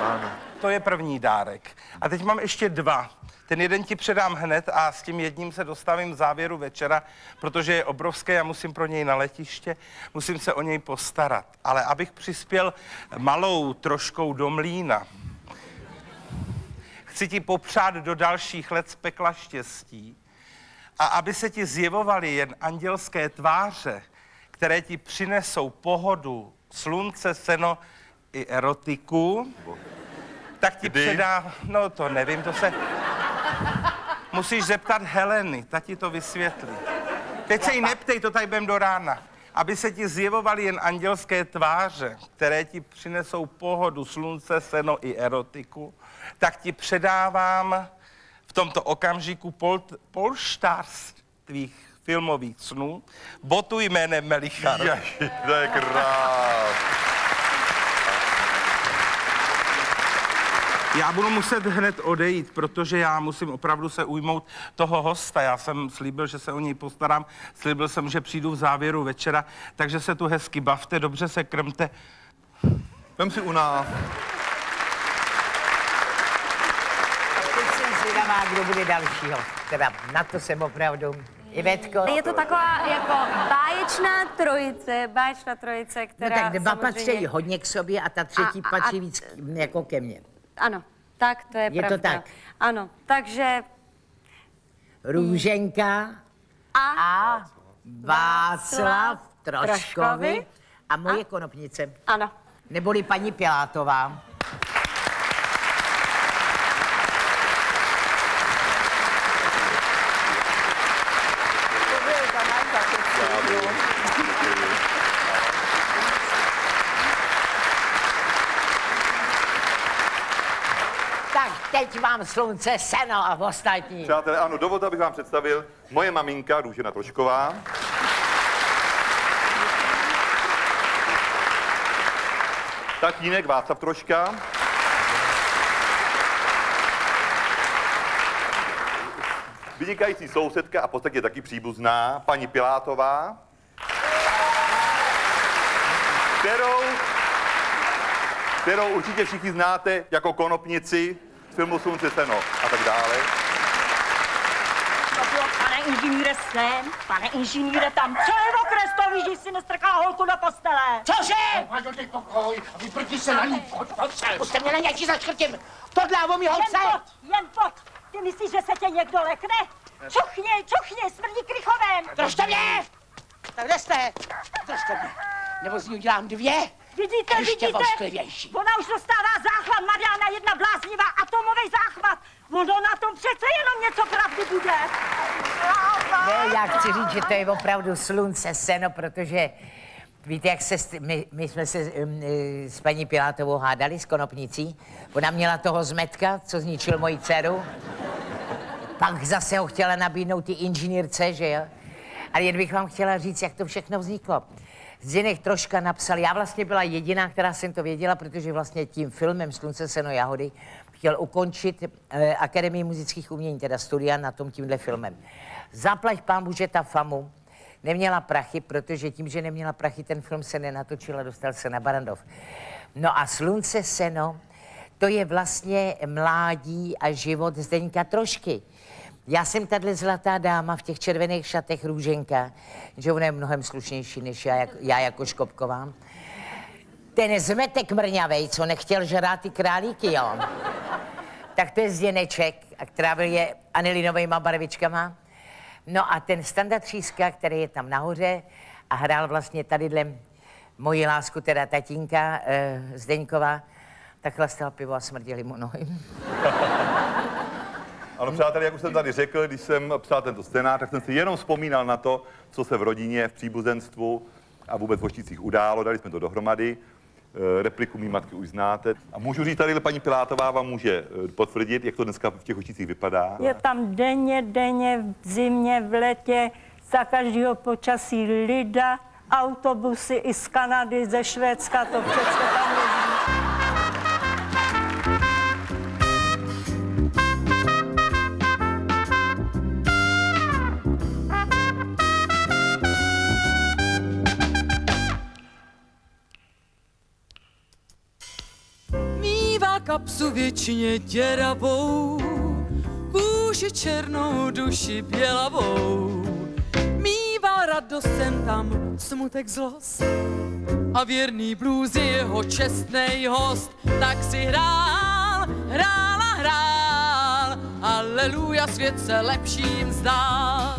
B: Ano.
M: To je první dárek. A teď mám ještě dva. Ten jeden ti předám hned a s tím jedním se dostavím v závěru večera, protože je obrovské a musím pro něj na letiště, musím se o něj postarat. Ale abych přispěl malou troškou do mlína, chci ti popřát do dalších let z pekla štěstí a aby se ti zjevovaly jen andělské tváře, které ti přinesou pohodu, slunce, seno i erotiku, tak ti
B: Kdy?
M: předá, no to nevím, to se musíš zeptat Heleny, ta ti to vysvětlí. Teď se jí neptej, to tady budem do rána. Aby se ti zjevovaly jen andělské tváře, které ti přinesou pohodu, slunce, seno i erotiku, tak ti předávám v tomto okamžiku pol, polštář tvých filmových snů, botu jménem Melichar.
B: Ježi, to je krás.
M: Já budu muset hned odejít, protože já musím opravdu se ujmout toho hosta. Já jsem slíbil, že se o něj postarám, slíbil jsem, že přijdu v závěru večera, takže se tu hezky bavte, dobře se krmte.
B: Vem si u nás.
C: Teď jsem zvědavá, kdo bude dalšího. Teda na to jsem opravdu... Ivetko.
A: Je to taková jako báječná trojice, báječná trojice,
C: No
A: která
C: tak dva
A: samozřejmě...
C: patří hodně k sobě a ta třetí
A: A- a-
C: patří víc jako ke mně.
A: Ano, tak to je,
C: Je to
A: pravda.
C: tak?
A: Ano, takže
C: Růženka
A: a,
C: a Václav Troškovi a moje konopnice.
A: ano.
C: Neboli paní Pilátová. Tak teď mám slunce, seno a ostatní.
B: Přátelé, ano, dovolte, abych vám představil moje maminka Růžena Trošková. Tatínek Václav Troška. Vynikající sousedka a v podstatě taky příbuzná, paní Pilátová, kterou, kterou určitě všichni znáte jako konopnici filmu Slunce seno a tak dále.
N: To bylo, pane inženýre, sen. Pane inženýre, tam červokrestový, že jsi nestrkal holku do postele.
C: Cože?
F: Máš do těch pokoj a vyprti se na ní, pojď, pojď se.
C: Puste mě na nějaký začkrtím. Tohle o mý
N: Jen
C: holce.
N: pojď, jen pojď. Ty myslíš, že se tě někdo lekne? Čuchni, čuchni, smrdí krychovem.
C: Držte mě! Tak kde jste? Držte mě. Nebo z ní udělám dvě.
N: Vidíte,
C: Ještě
N: vidíte? Ona už dostává záchvat, Mariana jedna bláznivá atomový záchvat. Ono na tom přece jenom něco pravdy bude.
C: Ne, já chci říct, že to je opravdu slunce, seno, protože víte, jak se, my, my jsme se um, s paní Pilátovou hádali s konopnicí. Ona měla toho zmetka, co zničil moji dceru. Pak zase ho chtěla nabídnout i inženýrce, že jo? Ale jen bych vám chtěla říct, jak to všechno vzniklo. Zdeněk troška napsal, já vlastně byla jediná, která jsem to věděla, protože vlastně tím filmem Slunce, seno, jahody chtěl ukončit eh, Akademii muzických umění, teda studia na tom tímhle filmem. Zaplať pán Bože ta famu, neměla prachy, protože tím, že neměla prachy, ten film se nenatočil a dostal se na Barandov. No a Slunce, seno, to je vlastně mládí a život Zdeňka Trošky. Já jsem tahle zlatá dáma v těch červených šatech růženka, že ona je mnohem slušnější než já, jak, já jako Škopková. Ten zmetek mrňavej, co nechtěl žrát ty králíky, jo. Tak to je Zděneček, a trávil je anilinovými barvičkama. No a ten Standa Tříska, který je tam nahoře a hrál vlastně tadyhle moji lásku, teda tatínka eh, Zdeňkova, tak chlastal pivo a smrděli mu nohy. [laughs]
B: Ano, přátelé, jak už jsem tady řekl, když jsem psal tento scénář, tak jsem si jenom vzpomínal na to, co se v rodině, v příbuzenstvu a vůbec v Hošticích událo. Dali jsme to dohromady. Eh, Repliku mý matky už znáte. A můžu říct, tady paní Pilátová vám může eh, potvrdit, jak to dneska v těch Hošticích vypadá.
N: Je tam denně, denně, v zimě, v létě, za každého počasí lida, autobusy i z Kanady, ze Švédska, to všechno tam jezdí.
L: Kapsu většině děravou, kůži černou, duši bělavou. Mýval radost sem tam, smutek zlost a věrný blues je jeho čestnej host, tak si hrál, hrál a hrál, aleluja, svět se lepším zdál.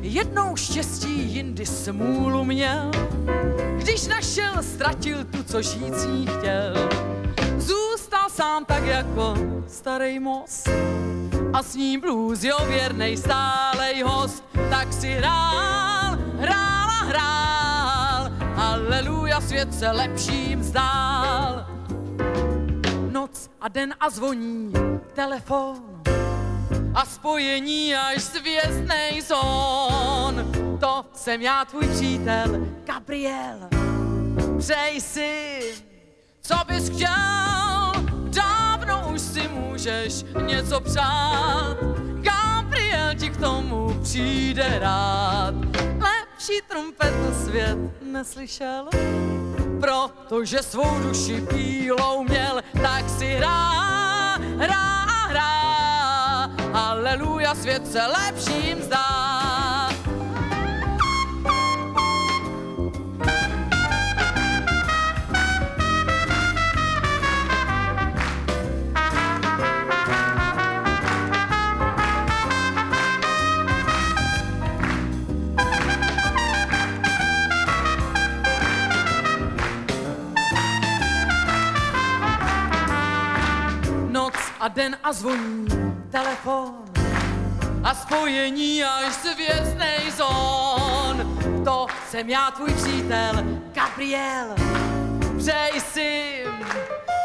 L: Jednou štěstí, jindy smůlu měl, když našel, ztratil tu, co žijící chtěl. Sám tak jako starý most a s ním blues, jo věrnej stálej host, tak si hrál, hrál a hrál, aleluja, svět se lepším zdál. Noc a den a zvoní telefon a spojení až zvězdnej zón. To jsem já, tvůj přítel, Gabriel. Přej si, co bys chtěl, si můžeš něco přát. Gabriel ti k tomu přijde rád. Lepší trumpetu svět neslyšel, protože svou duši bílou měl, tak si hrá, hrá, hrá. Aleluja, svět se lepším zdá. A den a zvoní telefon a spojení až zvězdnej zón. To jsem já, tvůj přítel, Gabriel. Přej si,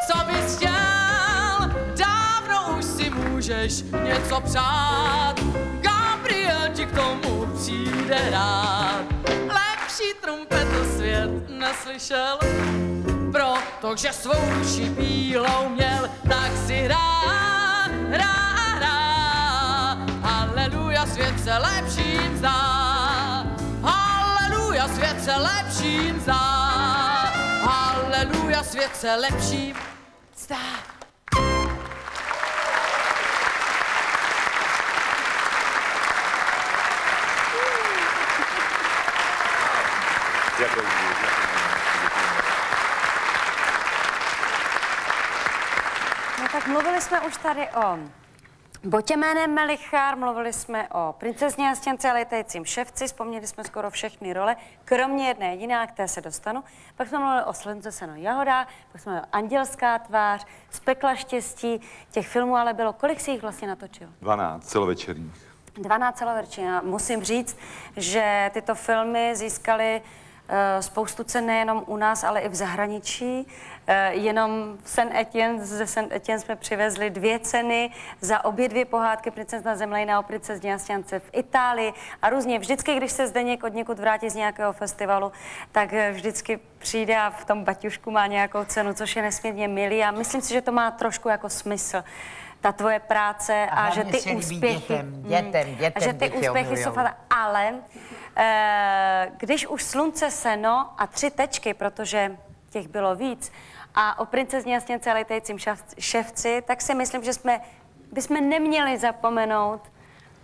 L: co bys chtěl, dávno už si můžeš něco přát. Gabriel ti k tomu přijde rád. Lepší trumpetu svět neslyšel, protože svou duši bílou měl, tak si hrá, hrá, hrá. Aleluja, svět se lepším zdá. Aleluja, svět se lepším zdá. Aleluja, svět se lepším zdá.
B: Děkuji.
A: No tak mluvili jsme už tady o Botě jménem Melichár, mluvili jsme o princezně Jastěnce a letajícím ševci, vzpomněli jsme skoro všechny role, kromě jedné jediné, k té se dostanu. Pak jsme mluvili o Slence seno jahoda, pak jsme mluvili o Andělská tvář, z pekla štěstí, těch filmů ale bylo, kolik si jich vlastně natočil?
B: 12 celovečerních.
A: 12 celoverčí. A musím říct, že tyto filmy získaly spoustu cen nejenom u nás, ale i v zahraničí. Eh, Jenom v Saint Etienne, ze Saint Etienne jsme přivezli dvě ceny za obě dvě pohádky Princezna Zemlejna o princezně Jasťance v Itálii a různě. Vždycky, když se Zdeněk od někud vrátí z nějakého festivalu, tak eh, vždycky přijde a v tom baťušku má nějakou cenu, což je nesmírně milý a myslím si, že to má trošku jako smysl ta tvoje práce a,
C: A
A: že ty úspěchy.
C: dětem,
A: mm,
C: dětem, dětem,
A: a že ty úspěchy jsou fata, ale eh, když už slunce, seno a tři tečky, protože těch bylo víc, a o princezně Jasněnce a letajícím šav- ševci, tak si myslím, že jsme, bychom neměli zapomenout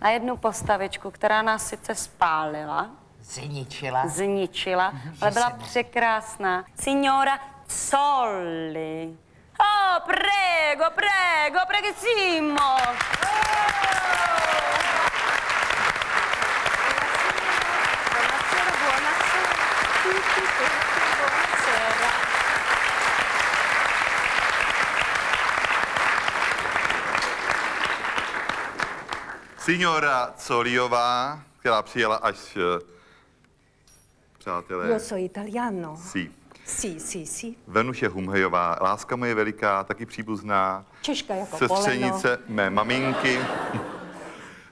A: na jednu postavičku, která nás sice spálila,
C: Zničila.
A: zničila,
C: Mhm,
A: ale byla překrásná. Signora Zolli. Oh, prego, prego, pregissimo. Buonasera, buonasera.
B: Signora Coliová, která přijela až, přátelé,
O: Io sono italiano.
B: sí.
O: Sì, sì, sì.
B: Venuše Humhejová, láska moje veliká, taky příbuzná,
O: Češka jako poleno.
B: sestřenice mé maminky.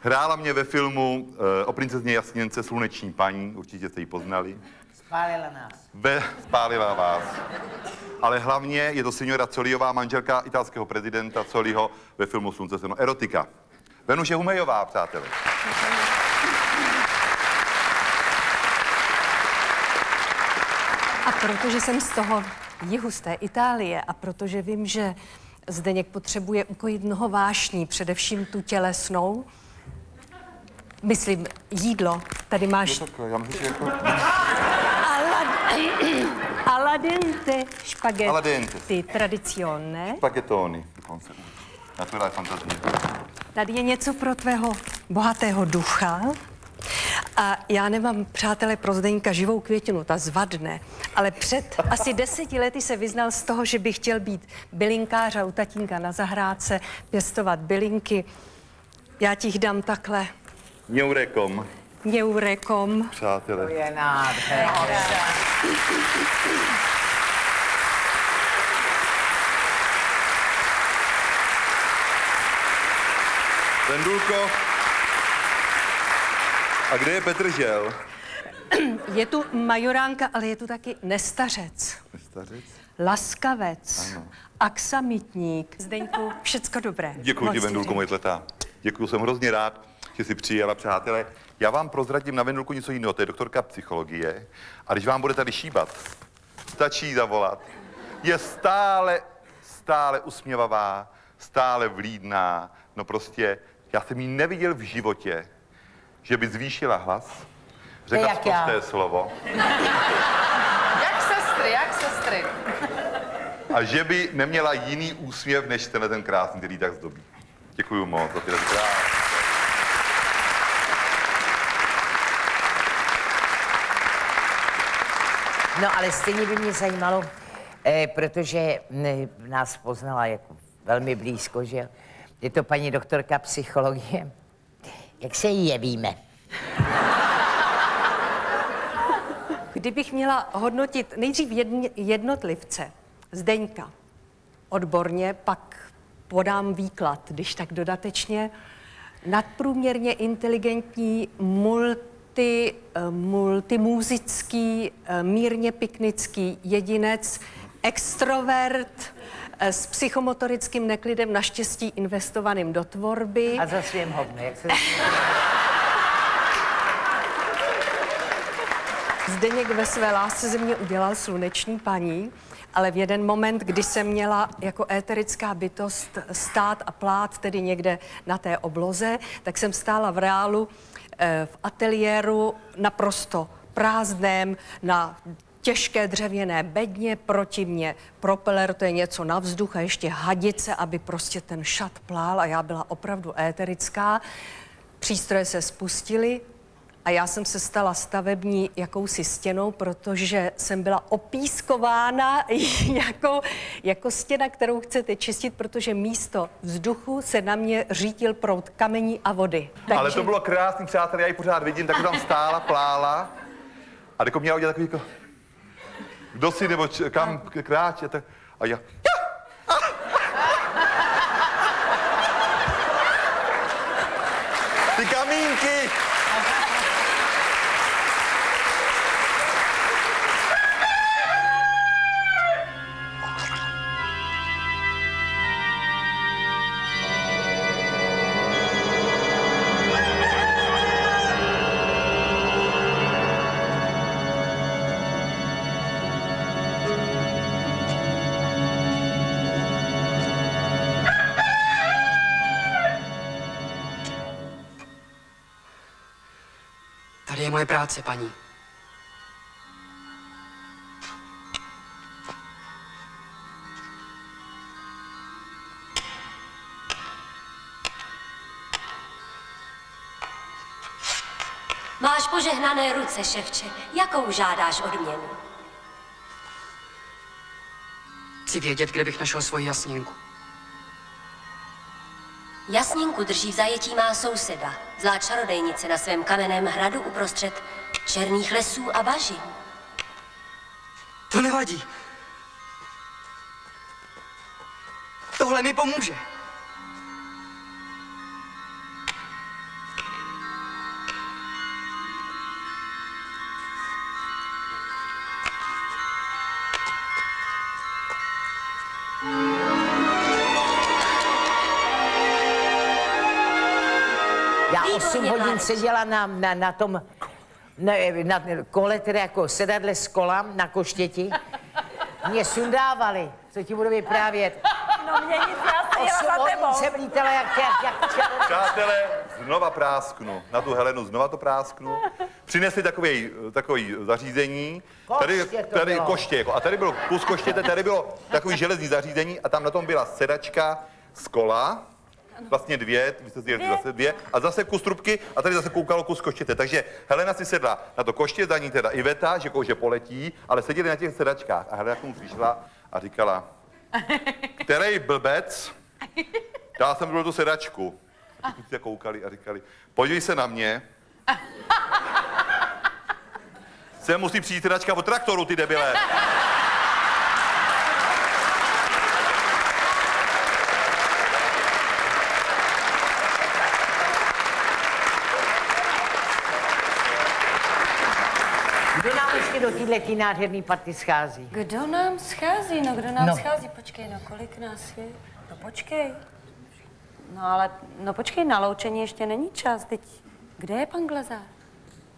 B: Hrála mě ve filmu eh, o princezně Jasněnce Sluneční paní, určitě jste ji poznali.
C: Spálila nás.
B: Ve, spálila vás. Ale hlavně je to signora Coliová, manželka italského prezidenta Coliho ve filmu Slunce seno erotika. Venuše Humejová, přátelé.
O: A protože jsem z toho jihu z té Itálie a protože vím, že Zdeněk potřebuje ukojit mnoho vášní, především tu tělesnou, myslím jídlo, tady máš
B: Já myslím, že jako...
O: aladente špagety,
B: Alla dente.
O: ty tradizione.
B: Spaghettoni. dokonce. Naturální fantazie.
O: Tady je něco pro tvého bohatého ducha. A já nemám, přátelé, pro Zdeňka živou květinu, ta zvadne, ale před asi deseti lety se vyznal z toho, že by chtěl být bylinkář a u tatínka na zahrádce pěstovat bylinky. Já ti jich dám takhle
B: Neurekom,
O: neurekom.
B: přátelé.
C: To je nádherné.
B: Vendulko. A kde je Petr Žel?
O: Je tu majoránka, ale je tu taky nestařec,
B: Stařec?
O: laskavec,
B: Ano.
O: aksamitník. Zdeňku, všecko dobré.
B: Děkuji ti,
O: ti
B: Vendulko, moje letá. Děkuji, jsem hrozně rád, že jsi přijela, přátelé. Já vám prozradím na Vendulku něco jiného, to je doktorka psychologie. A když vám bude tady šíbat, stačí zavolat. Je stále, stále usměvavá, stále vlídná. No prostě, já jsem ji neviděl v životě, že by zvýšila hlas, řekla
C: jak já.
B: prosté slovo [laughs]
K: Jak sestry, jak sestry.
B: a že by neměla jiný úsměv, než tenhle ten krásný, který tak zdobí. Děkuji moc za tyhle krásné.
C: No ale stejně by mě zajímalo, eh, protože mne, nás poznala jako velmi blízko, že. Je to paní doktorka psychologie. Jak se jí jevíme?
O: Kdybych měla hodnotit nejdřív jedn- jednotlivce, Zdeňka, odborně, pak podám výklad, když tak dodatečně, nadprůměrně inteligentní, multi, eh, multimúzický, eh, mírně piknický jedinec, extrovert s psychomotorickým neklidem, naštěstí investovaným do tvorby.
C: A za svým hovno, jak se...
O: Zdeněk ve své lásce ze mě udělal sluneční paní, ale v jeden moment, kdy jsem měla jako éterická bytost stát a plát tedy někde na té obloze, tak jsem stála v reálu eh, v ateliéru naprosto prázdném na těžké dřevěné bedně, proti mě propeler, to je něco na vzduch a ještě hadice, aby prostě ten šat plál a já byla opravdu éterická. Přístroje se spustily, a já jsem se stala stavební jakousi stěnou, protože jsem byla opískována [laughs] jako, jako stěna, kterou chcete čistit, protože místo vzduchu se na mě řítil prout kamení a vody.
B: Ale to bylo krásný, přátelé, já ji pořád vidím, tak tam stála, plála. A jako měla udělat takový jako, kdo si nebo č- kam k- kráče, tak, a já, ty kamínky!
P: Práce, paní.
Q: Máš požehnané ruce, ševče. Jakou žádáš odměnu?
P: Chci vědět, kde bych našel svoji jasněnku.
Q: Jasninku drží v zajetí má souseda, zlá čarodejnice na svém kamenném hradu uprostřed černých lesů a bažin.
P: To nevadí. Tohle mi pomůže.
C: 8 hodin
Q: Marek.
C: seděla na, na, na tom na, na kole, tedy jako sedadle z kola na koštěti.
H: Mě sundávali, co ti budu vyprávět.
C: No mě nic, já jsem jela za tebou.
H: jsem lítala jak, jak, jak.
B: Přátelé, znova prásknu. Na tu Helenu znova to prásknu. Přinesli takový, takový zařízení. Tady,
H: Koště to
B: tady
H: bylo.
B: koště, jako, a tady bylo kus koštěte, tady bylo takový železný zařízení a tam na tom byla sedačka z kola, vlastně dvě, vy jste si zase dvě, a zase kus trubky a tady zase koukalo kus koštěte. Takže Helena si sedla na to koště, za ní teda Iveta, že kouže poletí, ale seděli na těch sedačkách. A Helena k tomu přišla a říkala, [laughs] který blbec dal jsem byl tu sedačku. A všichni se koukali a říkali, podívej se na mě. [laughs] Sem musí přijít sedačka od traktoru, ty debile.
H: Kdo nám ještě do této nádherný party schází?
A: Kdo nám schází? No, kdo nám
H: No.
A: no. schází? Počkej, no kolik nás je? No počkej. No ale, no počkej, na loučení ještě není čas. Teď, kde je pan Glazár?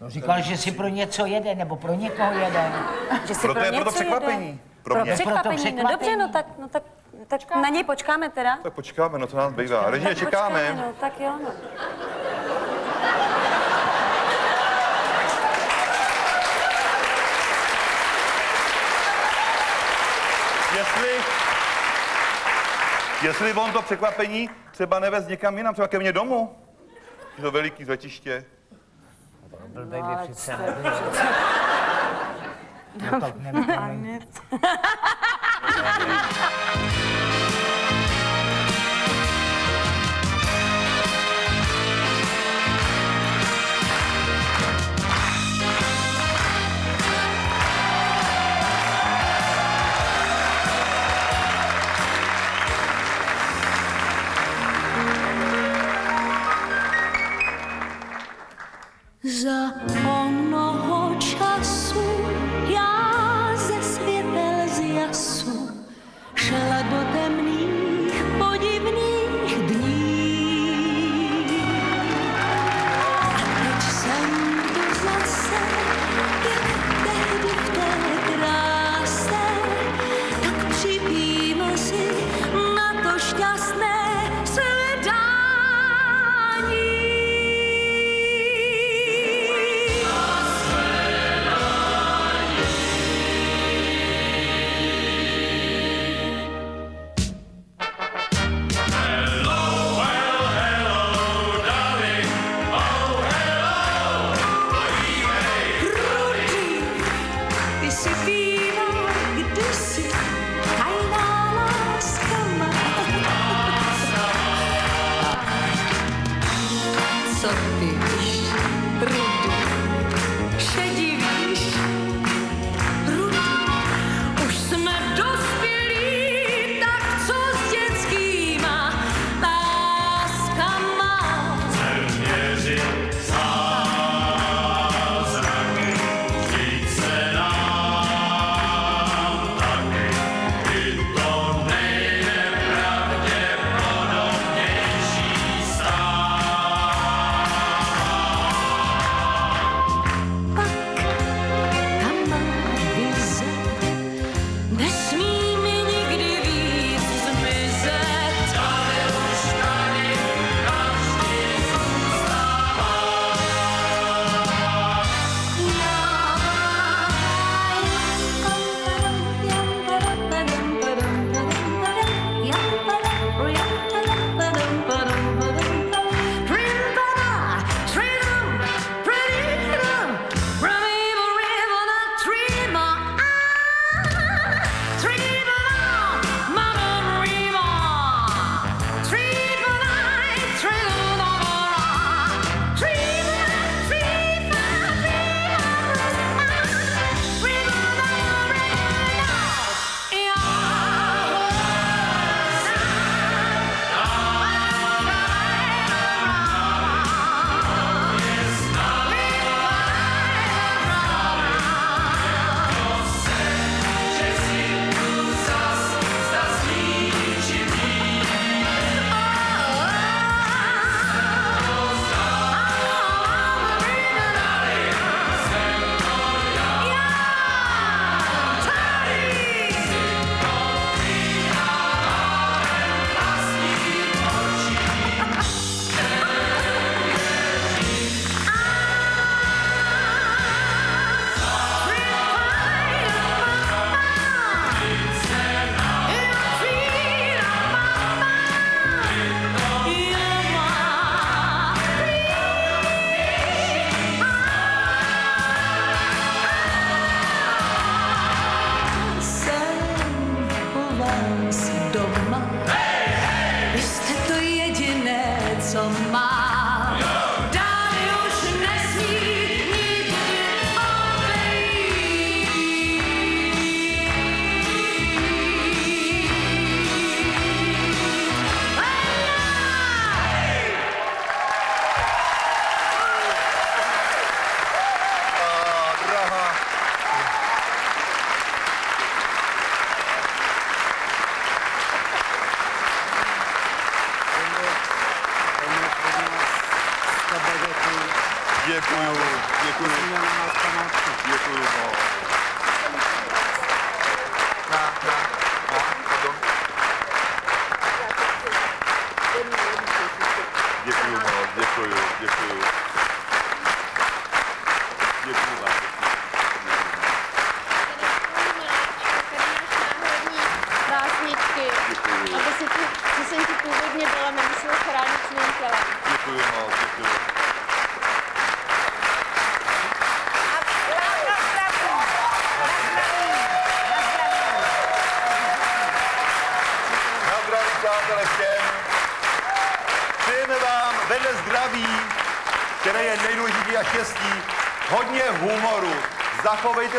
H: No, říkal, že si pro něco jede, nebo pro někoho jede.
A: Že si pro,
B: je
A: něco
B: proto překvapení.
A: Jede.
B: Pro
A: Pro,
B: mě.
A: překvapení.
H: Proto
A: No dobře, no tak, no tak, tak na něj počkáme teda.
B: Tak počkáme, no to nás bývá. Režie,
A: Tak
B: čekáme.
A: Počkáme, no, tak jo, no.
B: Jestli, jestli on to překvapení třeba nevez někam jinam, třeba ke mně domů. Je to veliký zvetiště.
H: Blbej
A: No,
H: by přece nebyl. No tak nevypadej.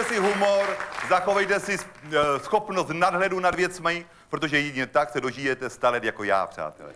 B: zachovejte si humor, zachovejte si eh, schopnost nadhledu nad věcmi, protože jedině tak se dožijete stalet jako já, přátelé.